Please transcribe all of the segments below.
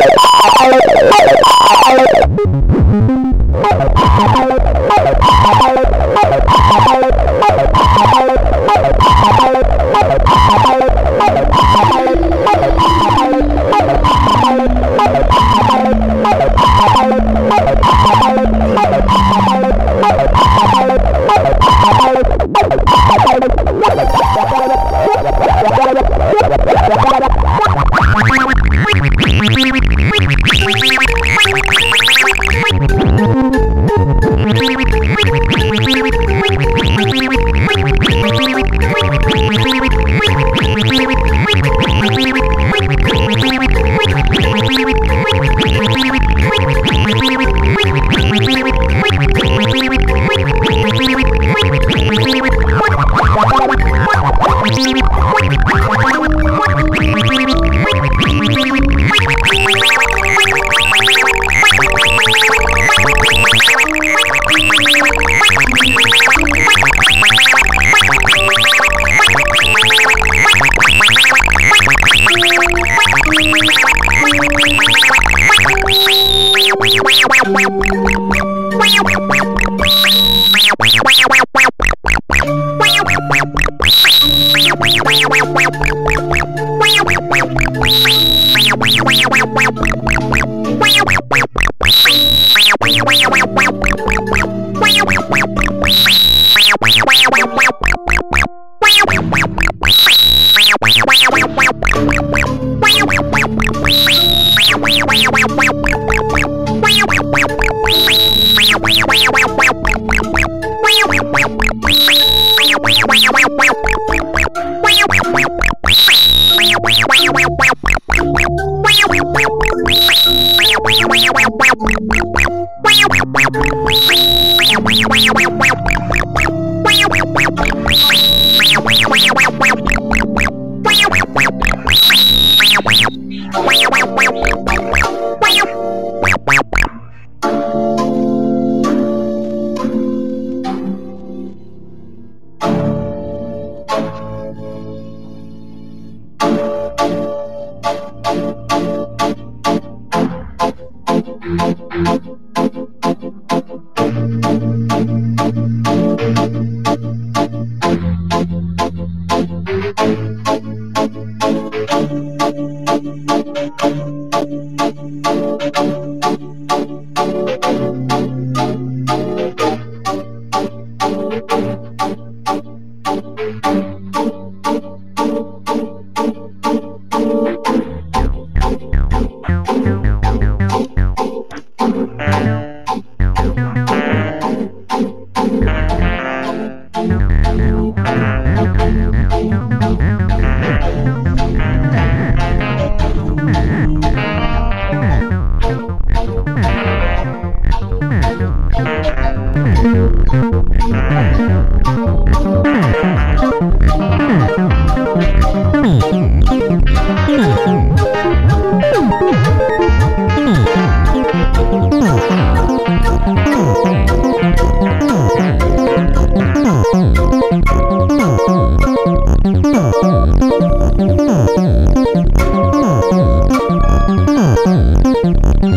you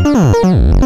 Mm-hmm.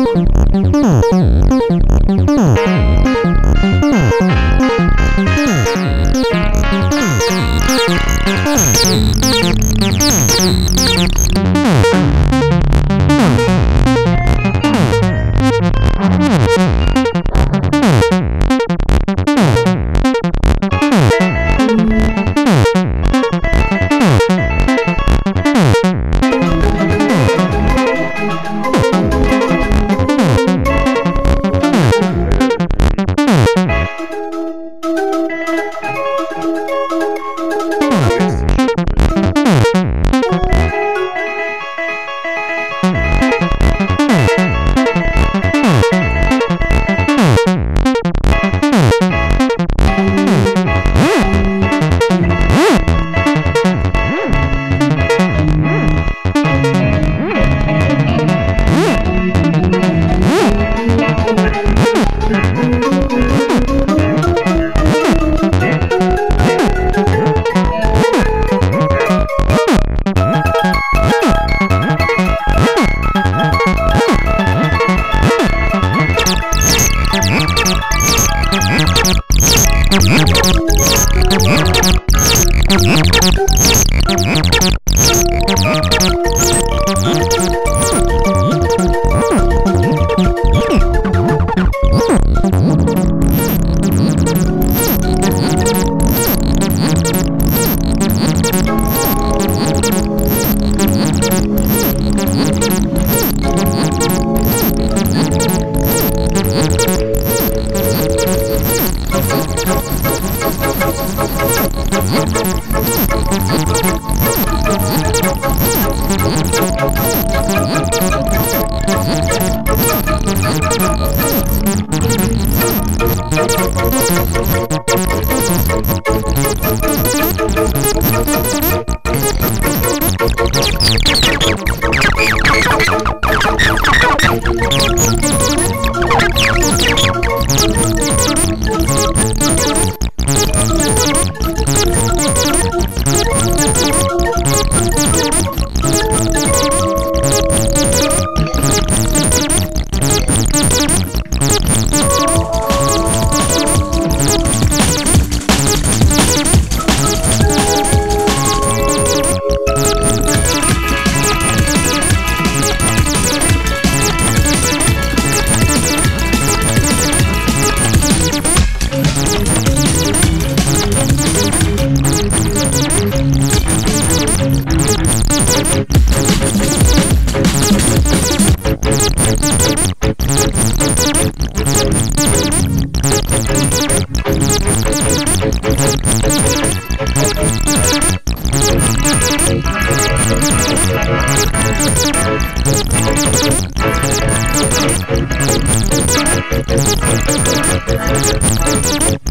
Thank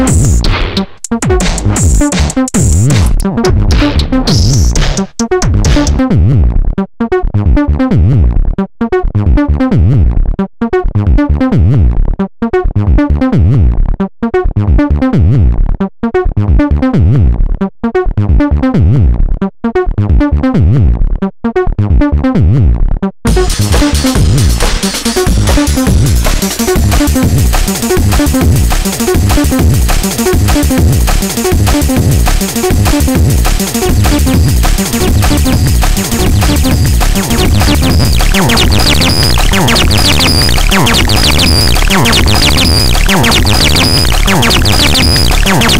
Mm-hmm. Oh.